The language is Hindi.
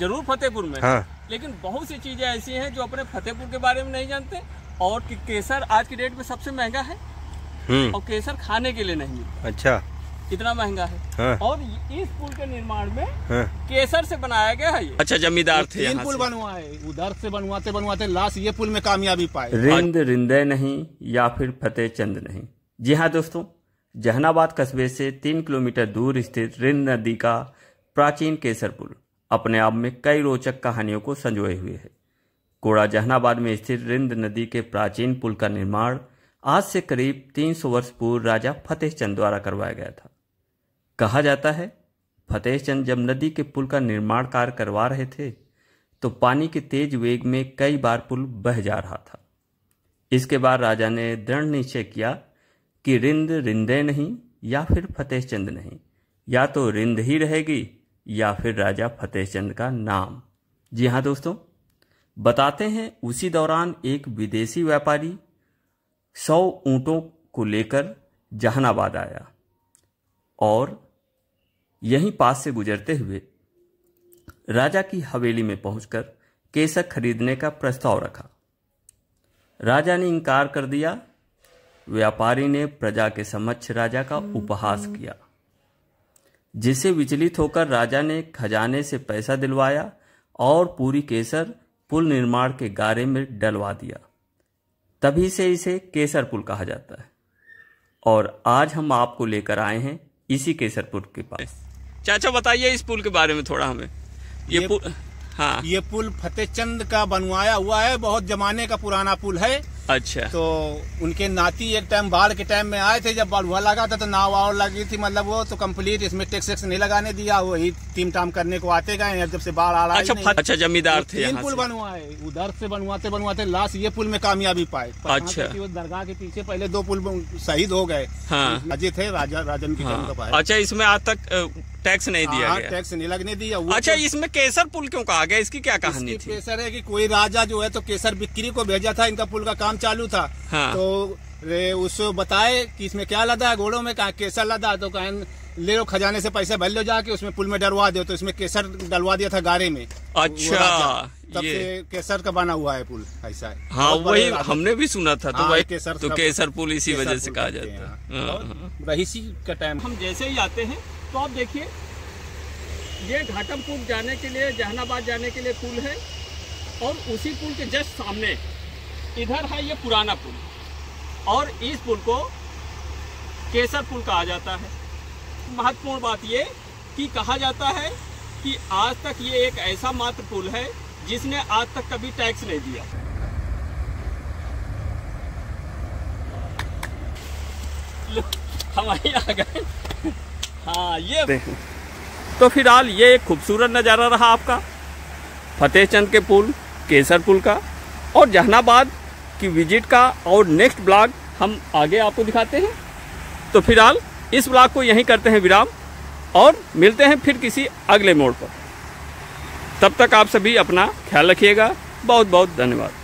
ज़रूर फतेहपुर में। हाँ। लेकिन बहुत सी चीज़ें ऐसी हैं जो अपने फतेहपुर के बारे में नहीं जानते और कि केसर आज की डेट में सबसे महँगा है हम्म। और केसर खाने के लिए नहीं मिलता। अच्छा। इतना महँगा है। हाँ। और इस पुल के निर्माण में हाँ। केसर से बनाया गया है ये। अच्छा जमींदार थे तीन पुल से। बनवाए उधर से बनवाते बनवाते लास्ट ये पुल में कामयाबी पाए। रिंद रिंदे नहीं या फिर फतेह चंद नहीं। जी हाँ दोस्तों जहानाबाद कस्बे से तीन किलोमीटर दूर स्थित रिंद नदी का प्राचीन केसर पुल। अपने आप में कई रोचक कहानियों को संजोए हुए है। कोड़ा जहानाबाद में स्थित रिंद नदी के प्राचीन पुल का निर्माण आज से करीब 300 वर्ष पूर्व राजा फतेह चंद द्वारा करवाया गया था। कहा जाता है फतेह चंद जब नदी के पुल का निर्माण कार्य करवा रहे थे तो पानी के तेज वेग में कई बार पुल बह जा रहा था। इसके बाद राजा ने दृढ़ निश्चय किया कि रिंद रिंदे नहीं या फिर फतेह चंद नहीं, या तो रिंद ही रहेगी या फिर राजा फतेह चंद का नाम। जी हाँ दोस्तों, बताते हैं उसी दौरान एक विदेशी व्यापारी सौ ऊंटों को लेकर जहानाबाद आया और यहीं पास से गुजरते हुए राजा की हवेली में पहुंचकर केसर खरीदने का प्रस्ताव रखा। राजा ने इनकार कर दिया। व्यापारी ने प्रजा के समक्ष राजा का उपहास किया। जिससे विचलित होकर राजा ने खजाने से पैसा दिलवाया और पूरी केसर पुल निर्माण के गारे में डलवा दिया। तभी से इसे केसर पुल कहा जाता है। और आज हम आपको लेकर आए हैं इसी केसर पुल के पास। चाचा बताइए इस पुल के बारे में थोड़ा हमें। ये ये- पुल हाँ। ये पुल फतेहचंद का बनवाया हुआ है बहुत जमाने का पुराना पुल है। अच्छा। तो उनके नाती एक टाइम बाढ़ के टाइम में आए थे जब बाढ़ हुआ लगा था तो नाव वाव लगी थी मतलब वो तो कंप्लीट इसमें टैक्स वैक्स नहीं लगाने दिया वही टीम टाम करने को आते गए हैं, जब से बाढ़ आ रहा अच्छा फत- अच्छा जमींदार थे तीन पुल बनवाए उधर से बनवाते बनवाते लास्ट ये पुल में कामयाबी पाए। अच्छा। वो दरगाह के पीछे पहले दो पुल शहीद हो गए। हाँ। अजय थे राजा राजन की हाँ। अच्छा इसमें आज तक टैक्स नहीं दिया हाँ, गया। टैक्स नहीं लगने दिया अच्छा तो- इसमें केसर पुल क्यों कहा गया? इसकी क्या कहानी थी? केसर है कि कोई राजा जो है तो केसर बिक्री को भेजा था इनका पुल का काम चालू था। हाँ। तो उसको बताए कि इसमें क्या लदा है? घोड़ों में कहा केसर लदा तो कहें ले लो खजाने से पैसे भर लो जाके उसमें पुल में डलवा दो। तो इसमें केसर डलवा दिया था गारे में। अच्छा, तब ये- से केसर का बना हुआ है पुल ऐसा है। हाँ वही हमने भी सुना था तो हाँ, वही केसर तो केसर पुल इसी वजह से कहा जाता है हाँ। हाँ, हाँ। रहीसी का टाइम हम जैसे ही आते हैं तो आप देखिए ये घाटमपुर जाने के लिए जहानाबाद जाने के लिए पुल है और उसी पुल के जस्ट सामने इधर है ये पुराना पुल। और इस पुल को केसर पुल कहा जाता है। महत्वपूर्ण बात ये कि कहा जाता है कि आज तक ये एक ऐसा मात्र पुल है जिसने आज तक कभी टैक्स नहीं दिया। लो, हम आ गए। हाँ ये तो फ़िलहाल ये एक खूबसूरत नज़ारा रहा आपका। फतेह चंद के पुल केसर पुल का। और जहानाबाद की विज़िट का और नेक्स्ट ब्लॉग हम आगे आपको दिखाते हैं। तो फ़िलहाल इस ब्लॉग को यहीं करते हैं विराम और मिलते हैं फिर किसी अगले मोड़ पर। तब तक आप सभी अपना ख्याल रखिएगा। बहुत बहुत धन्यवाद।